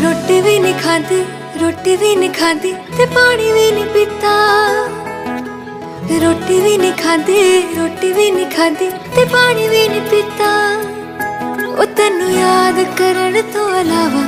ਰੋਟੀ ਵੀ ਨਹੀਂ ਖਾਦੀ, ਰੋਟੀ ਵੀ ਨਹੀਂ ਖਾਦੀ ਤੇ ਪਾਣੀ ਵੀ ਨਹੀਂ ਪੀਤਾ ਰੋਟੀ ਵੀ ਨਹੀਂ ਖਾਦੀ, ਰੋਟੀ ਵੀ ਨਹੀਂ ਖਾਦੀ ਤੇ ਪਾਣੀ ਵੀ ਨਹੀਂ ਪੀਤਾ ਉਹ ਤੈਨੂੰ ਯਾਦ ਕਰਨ ਤੋਂ ਇਲਾਵਾ